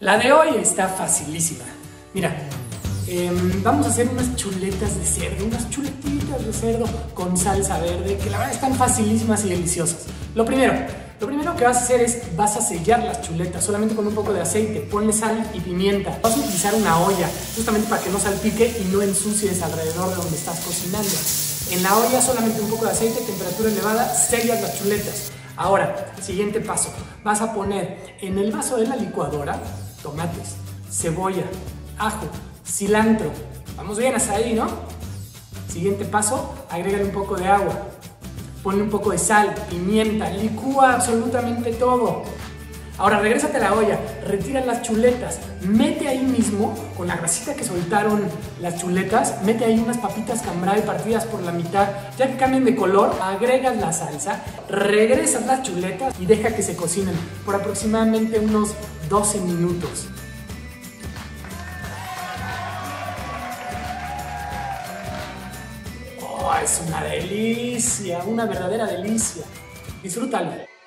La de hoy está facilísima. Mira, em, vamos a hacer unas chuletas de cerdo, unas chuletitas de cerdo con salsa verde, que la verdad están facilísimas y deliciosas. Lo primero, lo primero que vas a hacer es, vas a sellar las chuletas solamente con un poco de aceite, ponle sal y pimienta. Vas a utilizar una olla, justamente para que no salpique y no ensucies alrededor de donde estás cocinando. En la olla solamente un poco de aceite, temperatura elevada, sellas las chuletas. Ahora, siguiente paso, vas a poner en el vaso de la licuadora tomates, cebolla, ajo, cilantro. Vamos bien hasta ahí, ¿no? Siguiente paso, agrégale un poco de agua. Ponle un poco de sal, pimienta, licúa absolutamente todo. Ahora regrésate a la olla, retira las chuletas, mete ahí mismo, con la grasita que soltaron las chuletas, mete ahí unas papitas cambray partidas por la mitad, ya que cambien de color, agregas la salsa, regresas las chuletas y deja que se cocinen por aproximadamente unos 12 minutos. Oh, es una delicia, una verdadera delicia. Disfrútalo.